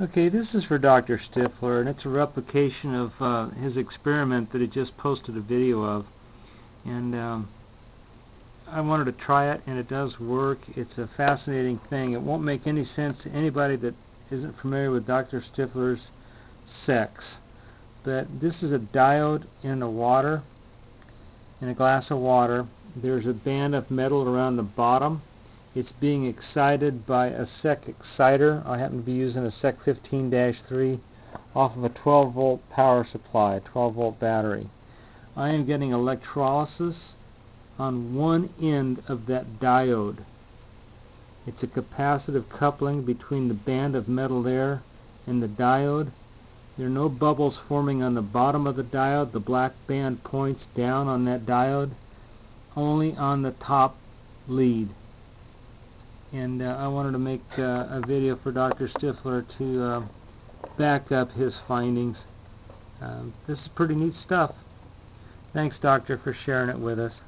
Okay, this is for Dr. Stiffler, and it's a replication of uh, his experiment that he just posted a video of. And um, I wanted to try it, and it does work. It's a fascinating thing. It won't make any sense to anybody that isn't familiar with Dr. Stiffler's SECs. But this is a diode in the water, in a glass of water. There's a band of metal around the bottom it's being excited by a SEC exciter. I happen to be using a SEC 15-3 off of a 12 volt power supply, a 12 volt battery. I am getting electrolysis on one end of that diode. It's a capacitive coupling between the band of metal there and the diode. There are no bubbles forming on the bottom of the diode. The black band points down on that diode, only on the top lead and uh, I wanted to make uh, a video for Dr. Stiffler to uh, back up his findings. Um, this is pretty neat stuff. Thanks, Doctor, for sharing it with us.